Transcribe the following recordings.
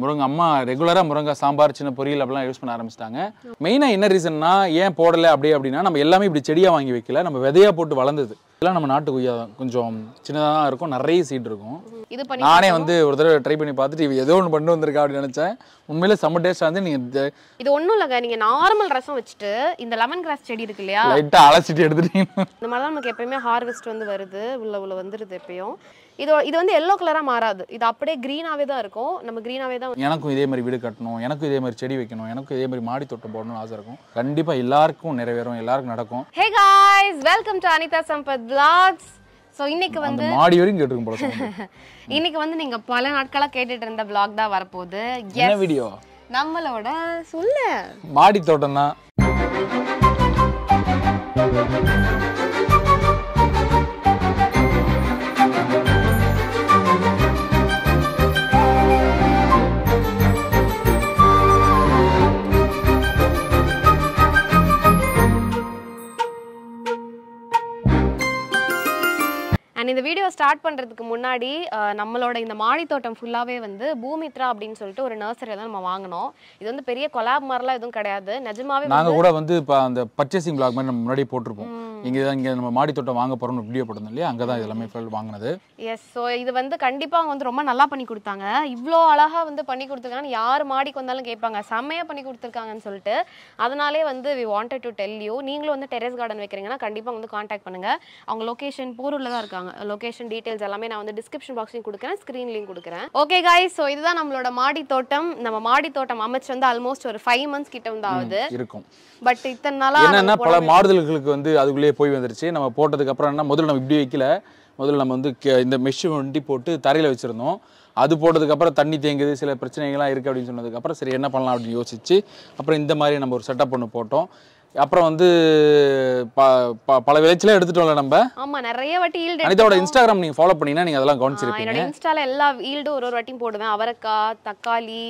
முருங்கை அம்மா ரெகுலராக முருங்கை சாம்பார் சின்ன பொரியல் அப்படிலாம் யூஸ் பண்ண ஆரம்பிச்சிட்டாங்க. மெயினாக என்ன ரீசன்னா ஏன் போடலை அப்படியே அப்படின்னா நம்ம எல்லாமே இப்படி செடியாக வாங்கி வைக்கல நம்ம விதையாக போட்டு வளர்ந்தது. இதெல்லாம் நம்ம நாட்டு கொய்யா கொஞ்சம் சின்னதாக இருக்கும் நிறைய சீட் இருக்கும். நானே வந்து ஒரு தடவை ட்ரை பண்ணி பார்த்துட்டு இவ ஏதோ ஒன்று பண்ணி வந்திருக்கா அப்படின்னு நினச்சேன். உண்மையிலே செம்ம டேஸ்ட்டாக வந்து நீங்கள் இது ஒண்ணும் இல்லைங்க. நீங்க நார்மல் ரசம் வச்சுட்டு இந்த லெமன் கிராஸ் செடி இருக்கு இல்லையா? லைட்டாக அலசிட்டு எடுத்துட்டீங்கன்னா இந்த மாதிரி தான் நமக்கு எப்பயுமே ஹார்வெஸ்ட் வந்து வருது உள்ள உள்ள வந்துருது எப்பயும். இது இது வந்து எல்லோ கலரா மாறாது. இது அப்படியே க்ரீனாவே தான் இருக்கும். நம்ம க்ரீனாவே தான் எனக்கும் இதே மாதிரி வீடு கட்டணும் எனக்கும் இதே மாதிரி செடி வைக்கணும் எனக்கும் இதே மாதிரி மாடி தோட்டம் போடணும்னு ஆசை இருக்கும். கண்டிப்பாக எல்லாருக்கும் நிறைவேறும் எல்லாருக்கும் நடக்கும். Hey guys welcome to Anitha Sampath vlogs. So இன்னைக்கு வந்து மாடி வரைக்கும் கேட்டுருக்கும் போல. இன்னைக்கு வந்து நீங்க பல நாட்களா கேட்டுட்டு இருந்த vlog தான் வரப்போகுது. என்ன வீடியோ நம்மளோட சொல்ல. மாடி தோட்டம் தான் ஸ்டார்ட் பண்றதுக்கு முன்னாடி நம்மளோட இந்த மாடி தோட்டம் ஃபுல்லாவே வந்து பூமித்ரா அப்படின்னு சொல்லிட்டு ஒரு நர்சரியில் தான் நம்ம வாங்கினோம். இது வந்து பெரிய கொலாப் மாதிரிலாம் எதுவும் கிடையாது. நிஜமாவே நாங்க கூட வந்து இப்போ அந்த பர்ச்சேசிங் பிளாக் மாதிரி நம்ம முன்னாடியே போட்டிருப்போம். இங்க தான் இங்க நம்ம மாடி தோட்டம் வாங்க போறோம்னு வீடியோ போட்டிருந்தோம் இல்லையா? அங்கே தான் எல்லாமே வாங்கினது. எஸ் ஸோ இது வந்து கண்டிப்பா அவங்க வந்து ரொம்ப நல்லா பண்ணி கொடுத்தாங்க. இவ்வளோ அழகா வந்து பண்ணி கொடுத்துருக்காங்கன்னு யார் மாடிக்கு வந்தாலும் கேட்பாங்க. செம்மையா பண்ணி கொடுத்துருக்காங்கன்னு சொல்லிட்டு. அதனாலே வந்து we wanted to tell you நீங்களும் வந்து டெரஸ் கார்டன் வைக்கிறீங்கன்னா கண்டிப்பா வந்து காண்டாக்ட் பண்ணுங்க. அவங்க லொகேஷன் போரூர்ல தான் இருக்காங்க. லொகேஷன் டீடைல்ஸ் எல்லாமே நான் வந்து டிஸ்கிரிப்ஷன் பாக்ஸ்லையும் கொடுக்குறேன் ஸ்க்ரீன்லையும் கொடுக்குறேன். ஓகே காய்ஸ் ஸோ இதுதான் நம்மளோட மாடி தோட்டம். நம்ம மாடி தோட்டம் அமைச்சு வந்து ஆல்மோஸ்ட் ஒரு ஃபைவ் மந்த்ஸ் கிட்ட வந்து ஆகுது. இருக்கும். பட் இத்தனை நாளா என்னன்னா பல மாறுதல்களுக்கு வந்து அதுக்குள்ளேயே போய் வந்துருச்சு. நம்ம போட்டதுக்கு அப்புறம் என்ன முதல்ல நம்ம இப்படி வைக்கல. முதல்ல நம்ம வந்து இந்த மெஷ் வண்டி போட்டு தரையில வச்சிருந்தோம். அது போட்டதுக்கு அப்புறம் தண்ணி தேங்குது சில பிரச்சனைகள்லாம் இருக்கு அப்படின்னு சொன்னதுக்கு அப்புறம் சரி என்ன பண்ணலாம் அப்படின்னு யோசிச்சு அப்புறம் இந்த மாதிரி நம்ம ஒரு செட்டப் ஒன்று போட்டோம். அப்புறம் வந்து பல விளைச்சலே எடுத்துட்டோம்ல நம்ம. ஆமா நிறைய வாட்டி ஈல்டு அனிதாவோட இன்ஸ்டாகிராம் நீங்க ஃபாலோ பண்ணீங்கன்னா நீங்க அதெல்லாம் கவனிச்சிருப்பீங்க. என்னோட இன்ஸ்டால எல்லா ஈல்டும் ஒரு ஒரு வாட்டியும் போடுவேன். அவரைக்காய் தக்காளி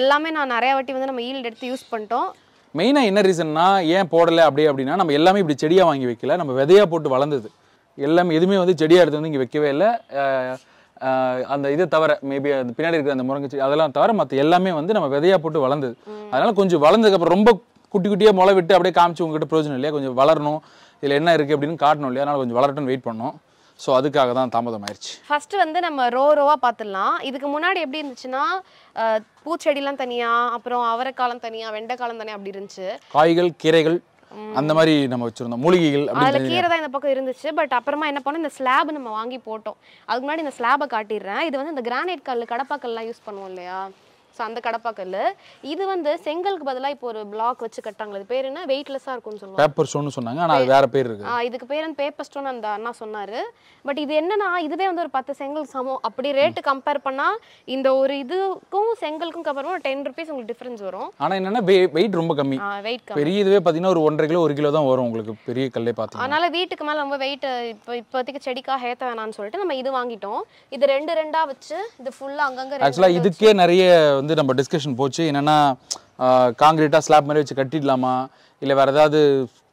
எல்லாமே நான் நிறைய வாட்டி வந்து நம்ம ஈல்டு எடுத்து யூஸ் பண்ணிட்டோம். மெயினாக என்ன ரீசன்னா ஏன் போடலை அப்படியே அப்படின்னா நம்ம எல்லாமே இப்படி செடியாக வாங்கி வைக்கல. நம்ம விதையாக போட்டு வளர்ந்தது. எல்லாமே எதுவுமே வந்து செடியாக எடுத்து வந்து இங்கே வைக்கவே இல்லை. அந்த இது தவிர மேபி பின்னாடி இருக்கிற அந்த முருங்கை செடி அதெல்லாம் தவிர மற்ற எல்லாமே வந்து நம்ம விதையாக போட்டு வளர்ந்தது. அதனால கொஞ்சம் வளர்ந்ததுக்கப்புறம் ரொம்ப குட்டி குட்டியாக முளை விட்டு அப்படியே காமிச்சு உங்ககிட்ட பிரயோஜனம் இல்லையா? கொஞ்சம் வளரணும். இதில் என்ன இருக்குது அப்படின்னு காட்டணும் இல்லையா? அதனால கொஞ்சம் வளரட்டும்னு வெயிட் பண்ணோம் ஸோ அதுக்காக தான் தாமதம் ஆயிடுச்சு ஃபர்ஸ்ட் வந்து நம்ம ரோ ரோவா பார்த்துடலாம் இதுக்கு முன்னாடி எப்படி இருந்துச்சுன்னா பூச்செடிலாம் தனியா அப்புறம் அவரைக்காலம் தனியா வெண்டைக்காலம் தனியா அப்படி இருந்துச்சு. காய்கள் கீரைகள் அந்த மாதிரி நம்ம வச்சுருந்தோம். மூலிகைகள் அதுல கீரை தான் இந்த பக்கம் இருந்துச்சு. பட் அப்புறமா என்ன பண்ணோம்? இந்த ஸ்லாப் நம்ம வாங்கி போட்டோம். அதுக்கு முன்னாடி இந்த ஸ்லாபை காட்டிடுறேன். இது வந்து இந்த கிரானைட் கல் கடப்பாக்கல்லாம் யூஸ் பண்ணுவோம் இல்லையா? ஸோ அந்த கடப்பாக்கல் இது வந்து செங்கலுக்கு பதிலா இப்போ ஒரு பிளாக் வச்சு கட்டாங்களே இது பேர் என்ன? வெயிட்லெஸ்ஸாக இருக்கும்னு சொல்லுவாங்க. பேப்பர் ஸ்டோன்னு சொன்னாங்க ஆனால் அது வேற பேர் இருக்குது ஆ, இதுக்கு பேர் வந்து பேப்பர் ஸ்டோன் அந்த அண்ணா சொன்னாரு. பட் இது என்னன்னா இதுவே வந்து ஒரு பத்து செங்கல் சமம். அப்படி ரேட்டு கம்பேர் பண்ணா இந்த ஒரு இதுக்கும் செங்கலுக்கும் கம்பேர் பண்ணா டென் ருபீஸ் உங்களுக்கு டிஃபரன்ஸ் வரும். ஆனால் என்னன்னா வெயிட் ரொம்ப கம்மி. வெயிட் கம்மி. பெரிய இதுவே பார்த்தீங்கன்னா ஒரு ஒன்றரை கிலோ ஒரு கிலோ தான் வரும் உங்களுக்கு பெரிய கல்லே பார்த்தீங்கன்னா அதனால வீட்டுக்கு மேல ரொம்ப வெயிட் இப்போ இப்போதைக்கு செடிக்காக ஏத்த வேணாம்னு சொல்லிட்டு நம்ம இது வாங்கிட்டோம். இது ரெண்டு ரெண்டா வச்சு இது ஃபுல்லா அங்கங்க ஆக்சுவலாக இதுக்கே நிறைய வந்து நம்ம டிஸ்கஷன் போச்சு. என்னென்னா காங்கிரீட்டாக ஸ்லாப் மாதிரி வச்சு கட்டிடலாமா? இல்லை வேறு ஏதாவது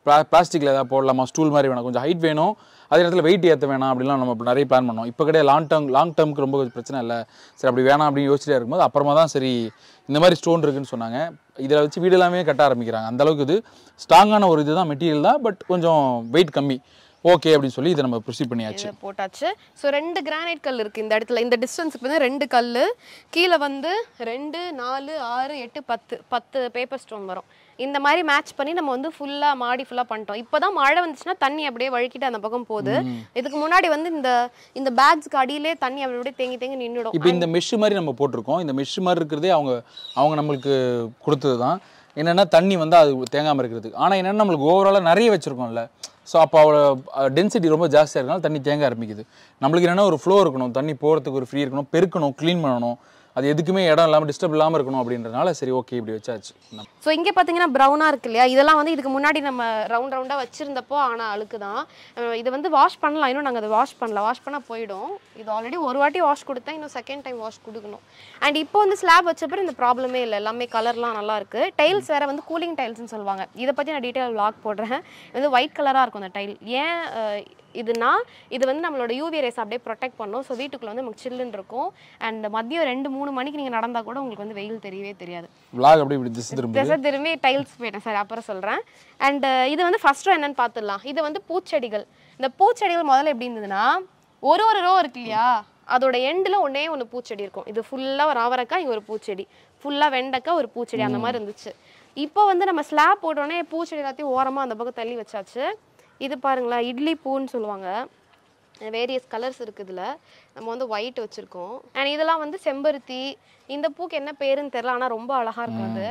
பிளாஸ்டிக்கில் ஏதாவது போடலாமா? ஸ்டூல் மாதிரி வேணும். கொஞ்சம் ஹைட் வேணும். அதே நேரத்தில் வெயிட் ஏற்ற வேணாம் அப்படிலாம் நம்ம நிறைய பிளான் பண்ணோம். இப்போ கிடையாது லாங் டேர்ம் லாங் டேர்முக்கு ரொம்ப பிரச்சனை இல்லை. சரி அப்படி வேணாம் அப்படின்னு யோசிச்சுட்டே இருக்கும்போது அப்புறமா தான் சரி இந்த மாதிரி ஸ்டோன் இருக்குன்னு சொன்னாங்க. இதில் வச்சு வீடு எல்லாமே கட்ட ஆரம்பிக்கிறாங்க. அந்தளவுக்கு இது ஸ்ட்ராங்கான ஒரு இதுதான் மெட்டீரியல் தான் பட் கொஞ்சம் வெயிட் கம்மி. ஓகே அப்படின்னு சொல்லி இதை நம்ம ப்ரொசீட் பண்ணியாச்சு. போட்டாச்சு. ஸோ ரெண்டு கிரானைட் கல் இருக்கு. இந்த இடத்துல இந்த டிஸ்டன்ஸுக்கு வந்து ரெண்டு கல் கீழே வந்து ரெண்டு நாலு ஆறு எட்டு பத்து பத்து பேப்பர் ஸ்டோன் வரும். இந்த மாதிரி மேட்ச் பண்ணி நம்ம வந்து ஃபுல்லாக மாடி ஃபுல்லாக பண்ணிட்டோம். இப்போ தான் மழை வந்துச்சுன்னா தண்ணி அப்படியே வழுக்கிட்டு அந்த பக்கம் போகுது. இதுக்கு முன்னாடி வந்து இந்த இந்த பேக்ஸ்க்கு அடியிலே தண்ணி அப்படி அப்படியே தேங்கி தேங்கி நின்றுடும் இப்போ இந்த மெஷ் மாதிரி நம்ம போட்டிருக்கோம். இந்த மெஷ் மாதிரி இருக்கிறதே அவங்க அவங்க நம்மளுக்கு கொடுத்தது தான் என்னென்னா தண்ணி வந்து அது தேங்காமல் இருக்கிறது ஆனால் என்னென்னா நம்மளுக்கு ஓவராலாக நிறைய வச்சுருக்கோம்ல. ஸோ அப்போ அவ்வளோ டென்சிட்டி ரொம்ப ஜாஸ்தியாக இருக்கனால தண்ணி தேங்க ஆரம்பிக்குது. நம்மளுக்கு என்னென்னா ஒரு ஃப்ளோ இருக்கணும். தண்ணி போகிறதுக்கு ஒரு ஃப்ரீ இருக்கணும். பெருக்கணும். க்ளீன் பண்ணணும். அது எதுக்குமே இடம் இல்லாமல் டிஸ்டர்ப் இல்லாமல் இருக்கணும் அப்படின்றனால சரி ஓகே இப்படி வச்சாச்சு. ஸோ இங்கே பார்த்தீங்கன்னா ப்ரௌனாக இருக்கு இல்லையா? இதெல்லாம் வந்து இதுக்கு முன்னாடி நம்ம ரவுண்ட் ரவுண்டாக வச்சுருந்தப்போ ஆனால் அழுக்கு தான். இது வந்து வாஷ் பண்ணலாம். இன்னும் நாங்கள் அதை வாஷ் பண்ணல. வாஷ் பண்ணால் போயிடும். இது ஆல்ரெடி ஒரு வாட்டி வாஷ் கொடுத்தேன். இன்னும் செகண்ட் டைம் வாஷ் கொடுக்கணும். அண்ட் இப்போ வந்து ஸ்லாப் வச்சப்பறம் இந்த ப்ராப்ளமே இல்லை. எல்லாமே கலர்லாம் நல்லா இருக்கு. டைல்ஸ் வேறு வந்து கூலிங் டைல்ஸ்னு சொல்லுவாங்க. இதை பற்றி நான் டீட்டெயில் லாக் போடுறேன். இது வந்து ஒயிட் கலராக இருக்கும் அந்த டைல் ஏன் இதுனா இது வந்து நம்மளோட யூவி ரேஸ் அப்படியே ப்ரொடெக்ட் பண்ணும். ஸோ வீட்டுக்குள்ள வந்து நமக்கு சில்லுன்னு இருக்கும். அண்ட் மதியம் ரெண்டு மூணு மணிக்கு நீங்கள் நடந்தால் கூட உங்களுக்கு வந்து வெயில் தெரியவே தெரியாது. விளாக் அப்படி இப்படி திசை திரும்புது. திசை திரும்பி டைல்ஸ் போயிட்டேன் சார் அப்புறம் சொல்கிறேன் அண்ட் இது வந்து ஃபர்ஸ்ட் என்னன்னு பார்த்துடலாம். இது வந்து பூச்செடிகள். இந்த பூச்செடிகள் முதல்ல எப்படி இருந்ததுன்னா ஒரு ஒரு ரோ இருக்கு இல்லையா? அதோட எண்டில் ஒன்றே ஒன்று பூச்செடி இருக்கும். இது ஃபுல்லாக ஒரு அவரைக்காய் இங்கே ஒரு பூச்செடி. ஃபுல்லாக வெண்டைக்காய் ஒரு பூச்செடி. அந்த மாதிரி இருந்துச்சு. இப்போ வந்து நம்ம ஸ்லாப் போட்டோடனே பூச்செடி எல்லாத்தையும் ஓரமாக அந்த பக்கம் தள்ளி வச்சாச்சு. இது பாருங்களேன் இட்லி பூன்னு சொல்லுவாங்க. வேரியஸ் கலர்ஸ் இருக்குது இதில். நம்ம வந்து ஒயிட் வச்சுருக்கோம். அண்ட் இதெல்லாம் வந்து செம்பருத்தி. இந்த பூக்கு என்ன பேருன்னு தெரில ஆனால் ரொம்ப அழகாக இருக்கும் அது.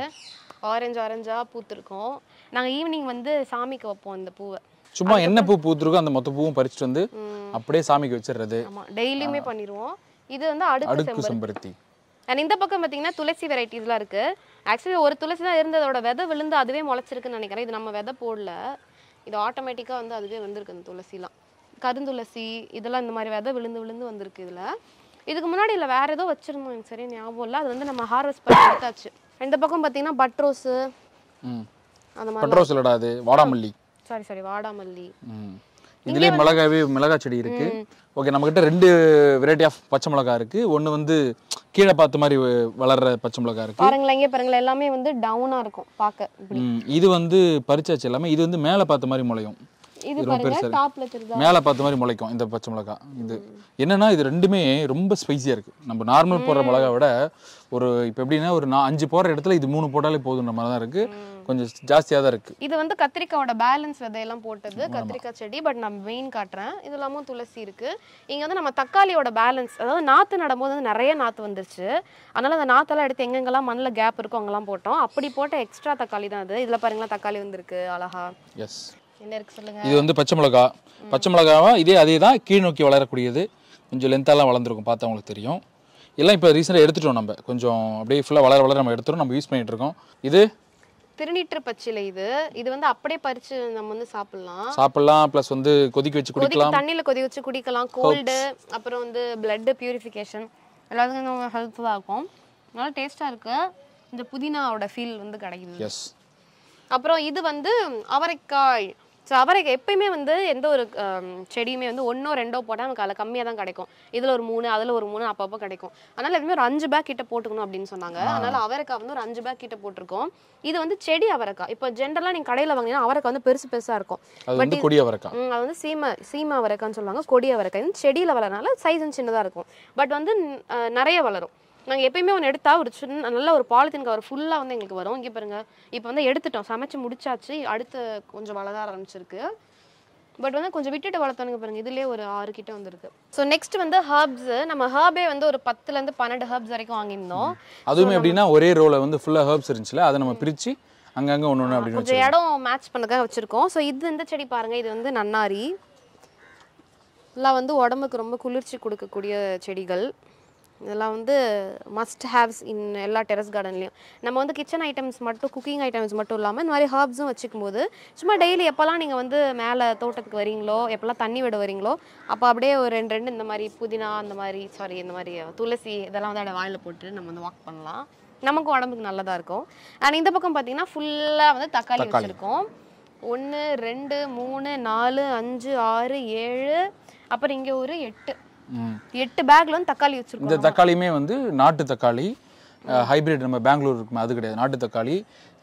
ஆரஞ்சு ஆரஞ்சாக பூத்திருக்கும். நாங்கள் ஈவினிங் வந்து சாமிக்கு வைப்போம் இந்த பூவை. சும்மா என்ன பூ பூத்துருக்கோ அந்த மொத்த பூவும் பறிச்சுட்டு வந்து அப்படியே சாமிக்கு வச்சிடுறது ஆமாம் டெய்லியுமே பண்ணிடுவோம் இது வந்து அடுக்கு செம்பருத்தி. அண்ட் இந்த பக்கம் பார்த்தீங்கன்னா துளசி வெரைட்டிஸ்லாம் இருக்குது ஆக்சுவலி ஒரு துளசி தான் இருந்ததோட விதை விழுந்து அதுவே முளைச்சிருக்குன்னு நினைக்கிறேன். இது நம்ம விதை போடல. இது ஆட்டோமேட்டிக்காக வந்து அதுவே வந்திருக்கு அந்த துளசிலாம். கருந்துளசி இதெல்லாம் இந்த மாதிரி விதை விழுந்து விழுந்து வந்திருக்கு இதில். இதுக்கு முன்னாடி இல்லை வேறு ஏதோ வச்சுருந்தோம் எனக்கு சரியா ஞாபகம் இல்லை. அது வந்து நம்ம ஹார்வெஸ்ட் பண்ணி எடுத்தாச்சு இந்த பக்கம் பார்த்தீங்கன்னா பட்ரோஸு. ம். அந்த மாதிரி பட்ரோஸ் இல்லடா அது வாடாமல்லி. சாரி சாரி வாடாமல்லி. இதுலேயே மிளகாவே மிளகாய் செடி இருக்கு. ஓகே நம்மக்கிட்ட ரெண்டு வெரைட்டி ஆஃப் பச்சை மிளகாய் இருக்கு. ஒன்று வந்து கீழே பார்த்த மாதிரி வளர்ற பச்சை மிளகாய் இருக்கு. பாருங்களேன் இங்கே பாருங்களேன் எல்லாமே வந்து டவுனாக இருக்கும் பார்க்க. இது வந்து பறிச்சாச்சு எல்லாமே. இது வந்து மேலே பார்த்த மாதிரி முளையும். இது மேலே பார்த்த மாதிரி முளைக்கும் இந்த பச்சை மிளகாய். இது என்னன்னா இது ரெண்டுமே ரொம்ப ஸ்பைசியாக இருக்கு. நம்ம நார்மல் போடுற மிளகாய் விட ஒரு இப்போ எப்படின்னா ஒரு நான் அஞ்சு போடுற இடத்துல இது மூணு போட்டாலே போதுன்ற மாதிரி தான் இருக்கு கொஞ்சம் ஜாஸ்தியாக தான் இருக்கு. இது வந்து கத்திரிக்காயோட பேலன்ஸ் விதையெல்லாம் போட்டது கத்திரிக்காய் செடி பட் நான் மெயின் காட்டுறேன். இது இல்லாமல் துளசி இருக்கு. இங்க வந்து நம்ம தக்காளியோட பேலன்ஸ் அதாவது நாத்து நடும்போது வந்து நிறைய நாத்து வந்துருச்சு. அதனால அந்த நாத்தெல்லாம் எடுத்து எங்கெங்கெல்லாம் மண்ணில் கேப் இருக்கோ அங்கெல்லாம் போட்டோம். அப்படி போட்ட எக்ஸ்ட்ரா தக்காளி தான் அது. இதுல பாருங்களேன் தக்காளி வந்திருக்கு அழகா. எஸ் என்ன இருக்கு சொல்லுங்க. இது வந்து பச்சை மிளகா. பச்சை மிளகாவா இதே அதே தான் கீழ் நோக்கி வளரக்கூடியது. கொஞ்சம் லென்த்தாலாம் வளர்ந்துருக்கும். பார்த்தா உங்களுக்கு தெரியும். எல்லாம் இப்போ ரீசெண்டாக எடுத்துட்டோம் நம்ம. கொஞ்சம் அப்படியே ஃபுல்லாக வளர வளர நம்ம எடுத்துட்டோம் நம்ம யூஸ் பண்ணிட்டு இருக்கோம். இது? திருநீற்று பச்சிலை இது. இது வந்து அப்படியே பறிச்சு நம்ம வந்து சாப்பிடலாம். சாப்பிடலாம் ப்ளஸ் வந்து கொதிக்க வச்சு கொதிக்க குடிக்கலாம். தண்ணியில் கொதி வச்சு குடிக்கலாம். கோல்டு அப்புறம் வந்து blood பியூரிஃபிகேஷன் எல்லாத்துக்கும் ஹெல்ப்ஃபுல்லாக இருக்கும். நல்லா டேஸ்ட்டாக இருக்கு. இந்த புதினாவோட ஃபீல் வந்து கிடைக்குது. எஸ் அப்புறம் இது வந்து அவரைக்காய். ஸோ அவரைக்காய் எப்பயுமே வந்து எந்த ஒரு செடியுமே வந்து ஒன்றோ ரெண்டோ போட்டால் நமக்கு அதில் கம்மியாக தான் கிடைக்கும். இதில் ஒரு மூணு அதில் ஒரு மூணு அப்பப்போ கிடைக்கும். அதனால் எதுவுமே ஒரு அஞ்சு பேக் கிட்ட போட்டுக்கணும் அப்படின்னு சொன்னாங்க. அதனால் அவரைக்காய் வந்து ஒரு அஞ்சு பேக் கிட்ட போட்டிருக்கோம். இது வந்து செடி அவரைக்காய் இப்போ ஜென்ரலாக நீங்கள் கடையில் வாங்கினீங்கன்னா அவரைக்காய் வந்து பெருசு பெருசாக இருக்கும். வந்து கொடி அவரைக்காய் அது வந்து சீமை சீமை அவரைக்கான்னு சொல்லுவாங்க. கொடி அவரைக்காய் இது செடியில் வளரனால சைஸும் சின்னதாக இருக்கும். பட் வந்து நிறைய வளரும். நாங்கள் எப்பயுமே ஒன்று எடுத்தா ஒரு சின்ன நல்ல ஒரு பாலித்தீன் கவர் ஃபுல்லாக வந்து எங்களுக்கு வரும். இங்கே பாருங்க. இப்போ வந்து எடுத்துட்டோம். சமைச்சு முடிச்சாச்சு. அடுத்து கொஞ்சம் வளர ஆரம்பிச்சிருக்கு. பட் வந்து கொஞ்சம் விட்டுட்டு வளர்த்தானுங்க பாருங்க. இதுலயே ஒரு ஆறு கிட்ட வந்திருக்கு. ஸோ நெக்ஸ்ட் வந்து ஹர்ப்ஸ் நம்ம ஹர்பே வந்து ஒரு பத்துல இருந்து பன்னெண்டு ஹர்ப்ஸ் வரைக்கும் வாங்கியிருந்தோம். அதுவுமே எப்படின்னா ஒரே ரோல வந்து ஃபுல்லாக ஹர்ப்ஸ் இருந்துச்சுல அதை நம்ம பிரிச்சு அங்கங்க ஒன்று ஒன்று அப்படின்னு கொஞ்சம் இடம் மேட்ச் பண்ணதுக்காக வச்சிருக்கோம். ஸோ இது இந்த செடி பாருங்க. இது வந்து நன்னாரி. இதெல்லாம் வந்து உடம்புக்கு ரொம்ப குளிர்ச்சி கொடுக்கக்கூடிய செடிகள். இதெல்லாம் வந்து மஸ்ட் ஹேவ்ஸ் இன் எல்லா டெரஸ் கார்டன்லையும் நம்ம வந்து கிச்சன் ஐட்டம்ஸ் மட்டும் குக்கிங் ஐட்டம்ஸ் மட்டும் இல்லாமல் இந்த மாதிரி ஹர்ப்ஸும் வச்சுக்கும் போது சும்மா டெய்லி எப்போல்லாம் நீங்கள் வந்து மேலே தோட்டத்துக்கு வரீங்களோ எப்போல்லாம் தண்ணி விட வரீங்களோ அப்போ அப்படியே ஒரு ரெண்டு ரெண்டு இந்த மாதிரி புதினா அந்த மாதிரி சாரி இந்த மாதிரி துளசி இதெல்லாம் வந்து அப்படியே வாயில் போட்டு நம்ம வந்து வாக் பண்ணலாம் நமக்கு உடம்புக்கு நல்லதாக இருக்கும் அண்ட் இந்த பக்கம் பார்த்தீங்கன்னா ஃபுல்லாக வந்து தக்காளி. வச்சுருக்கோம் ஒன்று ரெண்டு மூணு நாலு அஞ்சு ஆறு ஏழு அப்புறம் இங்கே ஒரு எட்டு. எட்டு பேக்ல வந்து தக்காளி இந்த வச்சிருக்கோம் தக்காளியுமே வந்து நாட்டு தக்காளி ஹைபிரிட் நம்ம பெங்களூர் இருக்குமே அது கிடையாது. நாட்டு தக்காளி.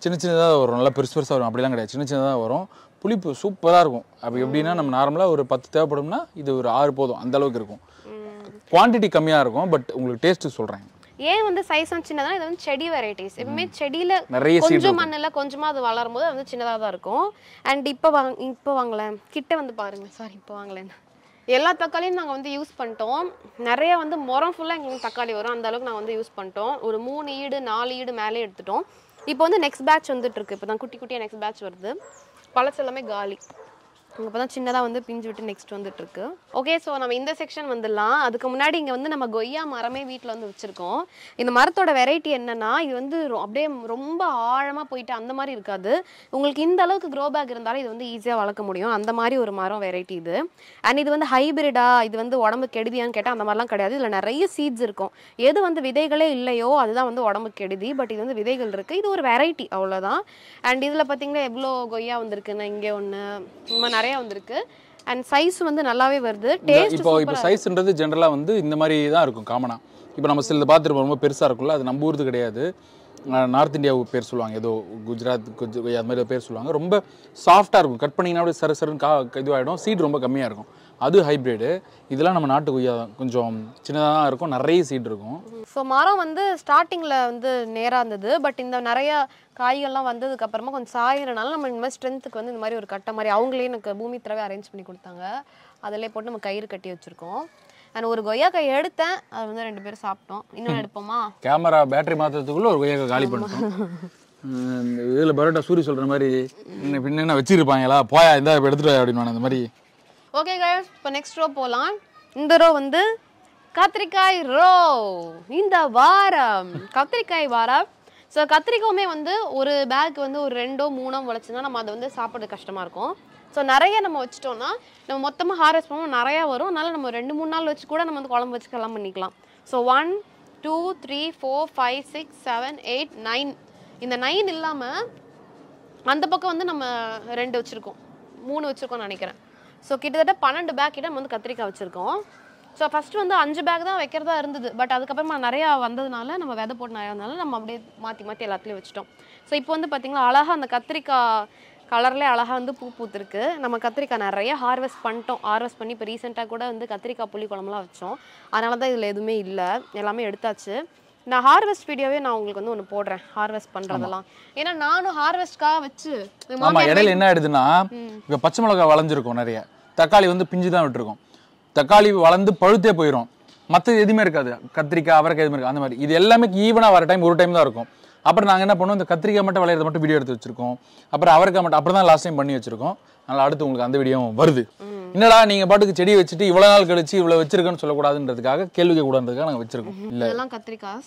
சின்ன சின்னதாக வரும். நல்லா பெருசு பெருசாக வரும். அப்படிலாம் கிடையாது. சின்ன சின்னதாக வரும். புளிப்பு சூப்பராக இருக்கும். அப்போ எப்படின்னா நம்ம நார்மலாக ஒரு பத்து தேவைப்படும்னா இது ஒரு ஆறு போதும். அந்த அளவுக்கு இருக்கும். குவான்டிட்டி கம்மியாக இருக்கும் பட் உங்களுக்கு டேஸ்ட்டு சொல்கிறேன் ஏன் வந்து சைஸும் சின்னதா இது வந்து செடி வெரைட்டிஸ் எப்பவுமே செடியில நிறைய கொஞ்சம். மண்ணில் கொஞ்சமா அது வளரும் போது அது வந்து சின்னதாக தான் இருக்கும். அண்ட் இப்போ வாங்க இப்போ வாங்கலேன். கிட்ட வந்து பாருங்க. சாரி இப்போ வாங்கலேன். எல்லா தக்காளியும் நாங்கள் வந்து யூஸ் பண்ணிட்டோம். நிறைய வந்து முறம் ஃபுல்லாக எங்களுக்கு தக்காளி வரும். அந்த அளவுக்கு நாங்கள் வந்து யூஸ் பண்ணிட்டோம். ஒரு மூணு ஈடு நாலு ஈடு மேலே எடுத்துட்டோம். இப்போ வந்து நெக்ஸ்ட் பேட்ச் வந்துட்டு இருக்கு. இப்போ தான் குட்டி குட்டியாக நெக்ஸ்ட் பேட்ச் வருது. பழசு எல்லாமே காலி. இப்போ தான் சின்னதாக வந்து பிஞ்சு விட்டு நெக்ஸ்ட் வந்துட்டு இருக்கு ஓகே ஸோ நம்ம இந்த செக்ஷன் வந்துடலாம். அதுக்கு முன்னாடி இங்கே வந்து நம்ம கொய்யா மரமே வீட்டில் வந்து வச்சுருக்கோம். இந்த மரத்தோட வெரைட்டி என்னன்னா இது வந்து அப்படியே ரொம்ப ஆழமாக போயிட்டு அந்த மாதிரி இருக்காது. உங்களுக்கு இந்த அளவுக்கு க்ரோ பேக் இருந்தாலும் இது வந்து ஈஸியாக வளர்க்க முடியும். அந்த மாதிரி ஒரு மரம் வெரைட்டி இது. அண்ட் இது வந்து ஹைபிரிடா இது வந்து உடம்பு கெடுதியான்னு கேட்டால் அந்த மாதிரிலாம் கிடையாது. இதில் நிறைய சீட்ஸ் இருக்கும். எது வந்து விதைகளே இல்லையோ அதுதான் வந்து உடம்புக்கு கெடுதி. பட் இது வந்து விதைகள் இருக்குது இது ஒரு வெரைட்டி அவ்வளோதான் அண்ட் இதில் பார்த்தீங்கன்னா எவ்வளோ கொய்யா வந்திருக்குன்னு இங்கே ஒன்று இந்த மாதிரி நிறையா வந்திருக்கு. அண்ட் சைஸ் வந்து நல்லாவே வருது. டேஸ்ட் இப்போ இப்போ சைஸ்ன்றது ஜென்ரலாக வந்து இந்த மாதிரி தான் இருக்கும் காமனாக இப்போ நம்ம சில பார்த்துருப்போம் ரொம்ப பெருசாக இருக்கும்ல அது நம்ம ஊர்து கிடையாது. நார்த் இந்தியா பேர் சொல்லுவாங்க ஏதோ குஜராத் குஜ அது மாதிரி பேர் சொல்லுவாங்க. ரொம்ப சாஃப்டாக இருக்கும். கட் பண்ணிங்கன்னா அப்படியே சர சருன்னு கா இதுவாகிடும் சீட் ரொம்ப கம்மியாக இருக்கும். அது ஹைப்ரிடு இதெல்லாம் நம்ம நாட்டு கொய்யா தான் கொஞ்சம் சின்னதாக இருக்கும். நிறைய சீட் இருக்கும். ஸோ மரம் வந்து ஸ்டார்டிங்கில் வந்து நேராக இருந்தது. பட் இந்த நிறைய காய்கள்லாம் வந்ததுக்கு அப்புறமா கொஞ்சம் சாயிறனால நம்ம இந்த மாதிரி ஸ்ட்ரென்த்துக்கு வந்து இந்த மாதிரி ஒரு கட்டை மாதிரி அவங்களே எனக்கு பூமி தரவே அரேஞ்ச் பண்ணி கொடுத்தாங்க. அதிலே போட்டு நம்ம கயிறு கட்டி வச்சுருக்கோம். அண்ட் ஒரு கொய்யாக்காய் எடுத்தேன். அது வந்து ரெண்டு பேரும் சாப்பிட்டோம். இன்னும் எடுப்போமா? கேமரா பேட்டரி மாற்றுறதுக்குள்ளே ஒரு கொய்யாக்காய் காலி பண்ணிட்டோம். இதில் பரோட்டா சூரி சொல்கிற மாதிரி பின்ன என்ன வச்சிருப்பாங்களா? போயா இந்த எடுத்துட்டு வா அப்படின்னு அந்த மாதிரி ஓகே கைஸ் இப்போ நெக்ஸ்ட் ரோ போகலாம் இந்த ரோ வந்து கத்திரிக்காய் ரோ இந்த வாரம். கத்திரிக்காய் வாரம். ஸோ கத்திரிக்காயுமே வந்து ஒரு பேக் வந்து ஒரு ரெண்டோ மூணோ முளைச்சுன்னா நம்ம அதை வந்து சாப்பிட்றது கஷ்டமாக இருக்கும். ஸோ நிறைய நம்ம வச்சிட்டோம்னா நம்ம மொத்தமாக ஹார்வெஸ்ட் பண்ணுவோம் நிறையா வரும். அதனால் நம்ம ரெண்டு மூணு நாள் வச்சு கூட நம்ம வந்து குழம்பு வச்சுக்கலாம் பண்ணிக்கலாம். So one two three four five six seven eight nine இந்த நைன் இல்லாமல் அந்த பக்கம் வந்து நம்ம ரெண்டு வச்சுருக்கோம். மூணு வச்சுருக்கோம்னு நினைக்கிறேன். ஸோ கிட்டத்தட்ட பன்னெண்டு பேக் கிட்ட நம்ம வந்து கத்திரிக்காய் வச்சுருக்கோம். ஸோ ஃபஸ்ட்டு வந்து அஞ்சு பேக் தான் வைக்கிறதா இருந்தது. பட் அதுக்கப்புறமா நிறையா வந்ததுனால நம்ம விதை போட்டு நிறையா நம்ம அப்படியே மாற்றி மாற்றி எல்லாத்துலேயும் வச்சுட்டோம். ஸோ இப்போ வந்து பார்த்திங்கன்னா அழகாக அந்த கத்திரிக்காய் கலர்லேயே அழகாக வந்து பூ பூத்துருக்கு. நம்ம கத்திரிக்காய் நிறைய ஹார்வெஸ்ட் பண்ணிட்டோம். ஹார்வெஸ்ட் பண்ணி இப்போ ரீசெண்டாக கூட வந்து கத்திரிக்காய் புளி குழம்புலாம் வச்சோம். அதனால தான் இதில் எதுவுமே இல்லை. எல்லாமே எடுத்தாச்சு. நான் ஹார்வெஸ்ட் வீடியோவே நான் உங்களுக்கு வந்து ஒன்று போடுறேன் ஹார்வெஸ்ட் பண்ணுறதெல்லாம் ஏன்னா நானும் ஹார்வெஸ்ட்காக வச்சு எங்க ஆமா மாமியார் இடையில என்ன ஆயிடுதுன்னா இப்போ பச்சை மிளகாய் வளைஞ்சிருக்கும் நிறைய. தக்காளி வந்து பிஞ்சு தான் விட்டுருக்கும். தக்காளி வளர்ந்து பழுத்தே போயிடும் மற்றது எதுவுமே இருக்காது. கத்திரிக்காய் அவரைக்காய் எதுவுமே இருக்காது. அந்த மாதிரி. இது எல்லாமே ஈவனாக வர டைம் ஒரு டைம் தான் இருக்கும். அப்புறம் நாங்கள் என்ன பண்ணுவோம் இந்த கத்திரிக்காய் மட்டும் விளையிறத மட்டும் வீடியோ எடுத்து வச்சிருக்கோம். அப்புறம் அவரைக்காய் மட்டும் அப்புறம் தான் லாஸ்ட் டைம் பண்ணி வச்சிருக்கோம். அதனால அடுத்து உங்களுக்கு அந்த வீடியோ வருது. என்னடா நீங்க பாட்டுக்கு செடி வச்சுட்டு இவ்வளவு நாள் கழிச்சு இவ்வளவு வச்சிருக்கேன்னு சொல்லக்கூடாதுன்றதுக்காக கேள்வி கூடாதுக்காக நாங்கள் வச்சிருக்கோம். இல்ல. இதெல்லாம் கத்திரிக்காய்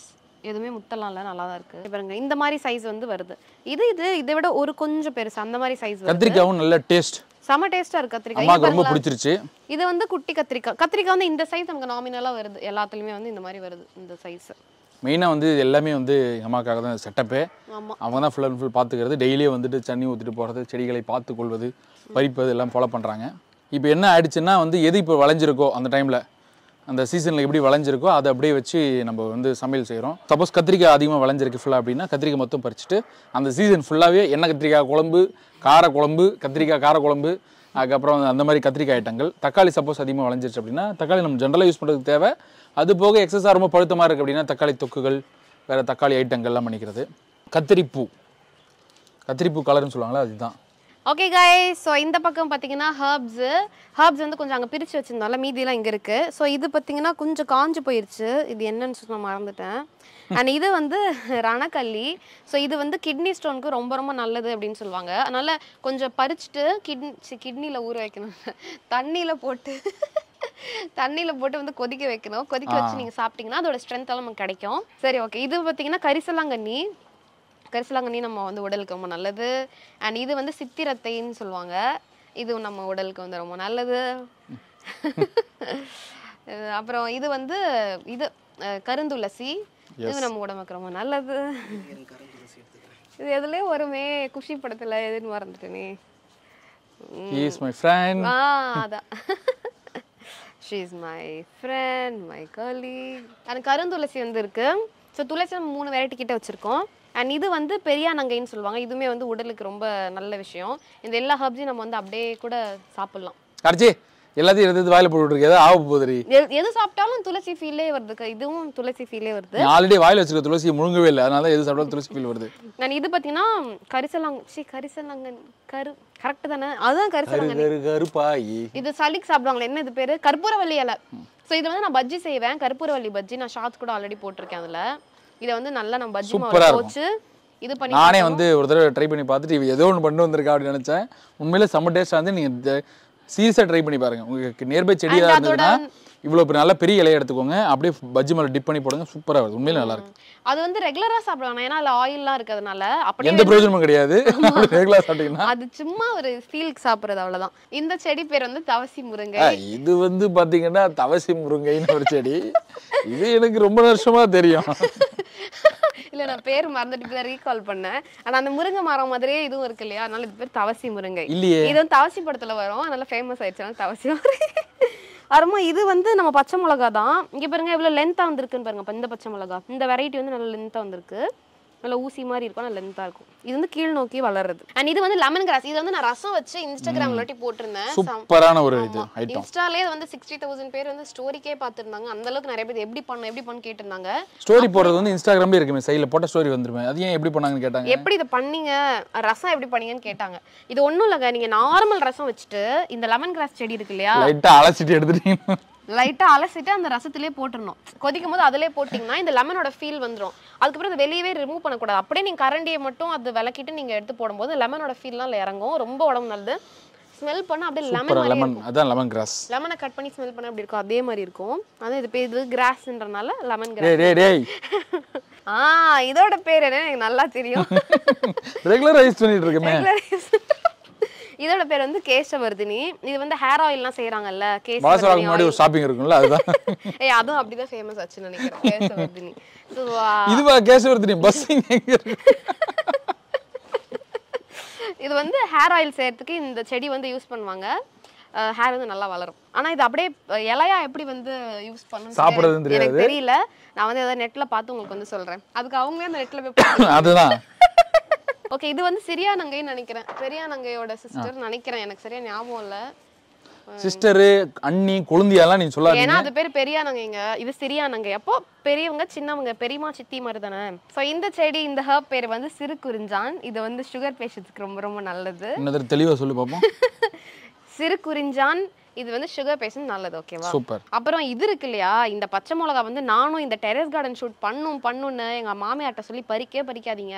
எதுவுமே முத்தலாம் இல்லை நல்லா தான் இருக்கு பாருங்க இந்த மாதிரி சைஸ் வந்து வருது. இது இது இதை விட ஒரு கொஞ்சம் பெருசு அந்த மாதிரி சைஸ் வருது. கத்திரிக்காயும் நல்ல டேஸ்ட் செம டேஸ்டா இருக்கு கத்திரிக்காய். ரொம்ப. பிடிச்சிருச்சு. இது வந்து குட்டி கத்திரிக்காய். கத்திரிக்காய் வந்து இந்த சைஸ் நமக்கு நாமினலா வருது. எல்லாத்துலயுமே வந்து இந்த மாதிரி வருது இந்த சைஸ் மெயினாக வந்து எல்லாமே வந்து எங்கள் அம்மாக்காக தான் செட்டப்பே அவங்க தான் ஃபுல் அண்ட் ஃபுல் பார்த்துக்கிறது டெய்லியும் வந்துட்டு தண்ணி ஊற்றிட்டு போகிறது செடிகளை பார்த்து கொள்வது பறிப்பது எல்லாம் ஃபாலோ பண்ணுறாங்க இப்போ என்ன ஆயிடுச்சுன்னா வந்து எது இப்போ விளைஞ்சிருக்கோ அந்த டைமில் அந்த சீசனில் எப்படி விளைஞ்சிருக்கோ அதை அப்படியே வச்சு நம்ம வந்து சமையல் செய்கிறோம் சப்போஸ் கத்திரிக்காய் அதிகமாக விளைஞ்சிருக்கு ஃபுல்லாக அப்படின்னா கத்திரிக்காய் மொத்தம் பறிச்சுட்டு அந்த சீசன் ஃபுல்லாகவே எண்ணெய் கத்திரிக்காய் குழம்பு கார குழம்பு கத்திரிக்காய் கார குழம்பு அதுக்கப்புறம் அந்த மாதிரி கத்திரிக்காய் ஐட்டங்கள். தக்காளி சப்போஸ் அதிகமாக வளைஞ்சிருச்சு அப்படின்னா தக்காளி நம்ம ஜென்ரலாக யூஸ் பண்ணுறதுக்கு தேவை. அது போக எக்ஸஸாக ரொம்ப பழுத்தமாக இருக்குது அப்படின்னா தக்காளி தொக்குகள் வேறு தக்காளி ஐட்டங்கள்லாம் பண்ணிக்கிறது. கத்திரிப்பூ. கத்திரிப்பூ கலர்னு சொல்லுவாங்களா அதுதான். Okay guys. ஸோ இந்த பக்கம் பார்த்தீங்கன்னா ஹர்ப்ஸு ஹர்ப்ஸ் வந்து கொஞ்சம் அங்கே பிரித்து வச்சிருந்தோம்ல மீதியெல்லாம் இங்கே இருக்குது ஸோ இது பார்த்தீங்கன்னா கொஞ்சம் காஞ்சு போயிருச்சு. இது என்னன்னு சொல்லி நான் மறந்துட்டேன். அண்ட் இது வந்து ரணக்கல்லி. ஸோ இது வந்து கிட்னி ஸ்டோனுக்கு ரொம்ப ரொம்ப நல்லது அப்படின்னு சொல்லுவாங்க. அதனால் கொஞ்சம் பறிச்சுட்டு கிட்னி கிட்னியில் ஊற வைக்கணும். தண்ணியில் போட்டு தண்ணியில் போட்டு வந்து கொதிக்க வைக்கணும். கொதிக்க வச்சு நீங்கள் சாப்பிட்டீங்கன்னா அதோட ஸ்ட்ரென்த் எல்லாம் நமக்கு கிடைக்கும். சரி ஓகே இது பார்த்தீங்கன்னா கரிசலாங்கண்ணி. கரிசலாங்கண்ணி நம்ம வந்து உடலுக்கு ரொம்ப நல்லது. அண்ட் இது வந்து சித்திரத்தைன்னு சொல்லுவாங்க. இது நம்ம உடலுக்கு வந்து ரொம்ப நல்லது. அப்புறம் இது வந்து இது கருந்துளசி. இது நம்ம உடம்புக்கு ரொம்ப நல்லது. இது எதுலயே வருமே குஷி படத்துல எதுன்னு மறந்துட்டேனே. இஸ் மை ஃப்ரெண்ட் ஆ அதான் she is my friend my colleague and கருந்துளசி வந்து இருக்கு. ஸோ துளசி நம்ம மூணு வெரைட்டி கிட்ட வச்சிருக்கோம். அண்ட் இது வந்து பெரியாநங்கைன்னு சொல்லுவாங்க. இதுவுமே வந்து உடலுக்கு ரொம்ப நல்ல விஷயம். இந்த எல்லா ஹர்ப்ஸையும் நம்ம வந்து அப்படியே கூட சாப்பிடலாம். அடிச்சி எல்லாத்தையும் எடுத்து வாயில போட்டுருக்கு ஏதோ ஆக போகுது எது- சாப்பிட்டாலும் துளசி ஃபீலே வருது. இதுவும் துளசி ஃபீலே வருது. ஆல்ரெடி வாயில வச்சிருக்க துளசியை முழுங்கவே இல்லை. அதனால தான் எது சாப்பிட்டாலும் துளசி ஃபீல் வருது. நான் இது பார்த்தீங்கன்னா கரிசலாங் சி கரிசலாங்கன் கரு கரெக்ட் தானே? அதுதான் கரு கரிசலாங்கண்ணி. கரு கருப்பாயி. இது சளிக்கு சாப்பிடுவாங்களே. என்ன இது பேரு? கற்பூரவள்ளி இலை. ஸோ இது வந்து நான் பஜ்ஜி செய்வேன். கற்பூரவள்ளி பஜ்ஜி நான் ஷார்ட்ஸ் கூட ஆல்ரெடி போட்டிருக்கேன் அதுல. இதை வந்து நல்லா நம்ம பஜ்ஜி மாவு. போச்சு இது பண்ணி நானே வந்து ஒரு தடவை ட்ரை பண்ணி பார்த்துட்டு இவ ஏதோ ஒன்று பண்ணி வந்திருக்கா அப்படின்னு நினைச்சேன். உண்மையிலே செம்ம டேஸ்டாக வந்து நீங்க சீரியஸாக ட்ரை பண்ணி பாருங்க. உங்களுக்கு நியர்பை செடி And ஏதாவது அதோட- இருந்ததுன்னா இவ்வளோ பெரிய நல்ல பெரிய இலையை எடுத்துக்கோங்க. அப்படியே பஜ்ஜி மேலே டிப் பண்ணி போடுங்க. சூப்பராக வருது. உண்மையிலே நல்லா இருக்கு. அது வந்து ரெகுலரா சாப்பிடுவாங்க. ஏன்னா அதுல ஆயில்லாம் இருக்கிறதுனால அப்படியே எந்த பிரயோஜனமும் கிடையாது. ரெகுலராக சாப்பிட்டீங்கன்னா. அது சும்மா ஒரு ஃபீலுக்கு சாப்பிடுறது அவ்வளவுதான். இந்த செடி பேர் வந்து தவசி முருங்கை. இது வந்து பாத்தீங்கன்னா தவசி முருங்கைன்னு ஒரு செடி. இது எனக்கு ரொம்ப வருஷமா தெரியும். இல்ல நான் பேர் மறந்துட்டு ரீகால் பண்ணேன். ஆனா அந்த முருங்கை மரம் மாதிரியே இதுவும் இருக்கு இல்லையா? அதனால இது பேர் தவசி முருங்கை. இல்லையே. இது வந்து தவசி படத்துல வரும். அதனால ஃபேமஸ் ஆயிடுச்சு. தவசி முருங்கை அருமா இது வந்து நம்ம பச்சை மிளகா தான் இங்கே பாருங்க எவ்வளோ லென்த்தாக வந்திருக்குன்னு பாருங்க. இந்த பச்சை மிளகா இந்த வெரைட்டி வந்து நல்ல லென்த்தாக வந்திருக்கு. நல்ல ஊசி மாதிரி இருக்கும் நல்ல லென்த்தா இருக்கும். இது வந்து கீழ் நோக்கி வளருது அண்ட் இது வந்து லெமன் கிராஸ் இது வந்து நான் ரசம் வச்சு இன்ஸ்டாகிராம்ல ஒட்டி போட்டிருந்தேன். சூப்பரான ஒரு இது ஐட்டம் இன்ஸ்டாலே வந்து சிக்ஸ்டி தௌசண்ட் பேர் வந்து ஸ்டோரிக்கே பார்த்துருந்தாங்க. அந்த அளவுக்கு நிறைய பேர் எப்படி பண்ண எப்படி பண்ணு கேட்டிருந்தாங்க. ஸ்டோரி போடுறது வந்து இன்ஸ்டாகிராம்ல இருக்குமே சைடில் போட்ட ஸ்டோரி வந்துருமே. அது ஏன் எப்படி பண்ணாங்கன்னு கேட்டாங்க? எப்படி இதை பண்ணீங்க? ரசம் எப்படி பண்ணீங்கன்னு கேட்டாங்க. இது ஒண்ணும் இல்லைங்க. நீங்க நார்மல் ரசம் வச்சுட்டு இந்த லெமன் கிராஸ் செடி இருக்கு இல்லையா? லைட்டா அலசிட்டு எடுத்துட்டீங்கன்னா லைட்டா அலசிட்டு அந்த ரசத்திலே போட்டுறணும். கொதிக்கும் போது அதிலே போட்டிங்கன்னா இந்த லெமனோட ஃபீல் வந்துரும். அதுக்கப்புறம் அது வெளியவே ரிமூவ் பண்ணக்கூடாது. அப்படியே நீங்க கரண்டியை மட்டும் அது விளக்கிட்டு நீங்க எடுத்து போடும்போது லெமனோட ஃபீல்லாம் இறங்கும். ரொம்ப உடம்பு நல்லது. ஸ்மெல் பண்ணா அப்படியே லெமன் லெமன் அதான் லெமன் கிராஸ் லெமனை கட் பண்ணி ஸ்மெல் பண்ண அப்படி இருக்கும் அதே மாதிரி இருக்கும். அதான் இது பேர் இது கிராஸ்ன்றனால லெமன் கிராஸ் டேய் டேய் ஆ இதோட பேர் என்ன எனக்கு நல்லா தெரியும். ரெகுலரா யூஸ் பண்ணிட்டு இருக்கமே. இதோட பேர் வந்து கேசவர்தினி. இது வந்து ஹேர் ஆயில்லாம் செய்யறாங்கல்ல கேசவர்தினி முன்னாடி ஒரு ஷாப்பிங் இருக்கும்ல அதுதான். ஏய் அதுவும் அப்படிதான் ஃபேமஸ் ஆச்சுன்னு நினைக்கிறேன் கேசவர்தினி. இதுவா கேசவர்த்தினி பஸ் எங்க இது வந்து ஹேர் ஆயில் செய்யறதுக்கு இந்த செடி வந்து யூஸ் பண்ணுவாங்க. ஹேர் வந்து நல்லா வளரும். ஆனா இது அப்படியே இலையா எப்படி வந்து யூஸ் பண்ணணும் சாப்பிடுறதுன்னு எனக்கு தெரியல. நான் வந்து ஏதாவது நெட்ல பார்த்து உங்களுக்கு வந்து சொல்றேன். அதுக்கு அவங்களே அந்த நெட்ல போய் அதுதான். ஓகே இது வந்து சிரியா நங்கைன்னு நினைக்கிறேன். பெரியா நங்கையோட சிஸ்டர் நினைக்கிறேன். எனக்கு சரியா ஞாபகம் இல்ல. சிஸ்டரு அண்ணி கொழுந்தியாலாம் நீ சொல்லாதீங்க. ஏன்னா அது பேர் பெரியா நங்கைங்க இது சிரியா நங்கை அப்போ பெரியவங்க சின்னவங்க பெரியமா சித்தி மாதிரி தானே. ஸோ இந்த செடி இந்த ஹர்ப் பேர் வந்து சிறு குறிஞ்சான் இது வந்து சுகர் பேஷண்ட்ஸ்க்கு ரொம்ப ரொம்ப நல்லது. இன்னொரு தெளிவா சொல்லி பார்ப்போம் சிறு குறிஞ்சான் இது வந்து சுகர் பேஷண்ட் நல்லது ஓகேவா சூப்பர். அப்புறம் இது இருக்கு இல்லையா? இந்த பச்சை மிளகா வந்து நானும் இந்த டெரஸ் கார்டன் ஷூட் பண்ணும் பண்ணுன்னு எங்க மாமியார்ட்ட சொல்லி பறிக்கவே பறிக்காதீங்க.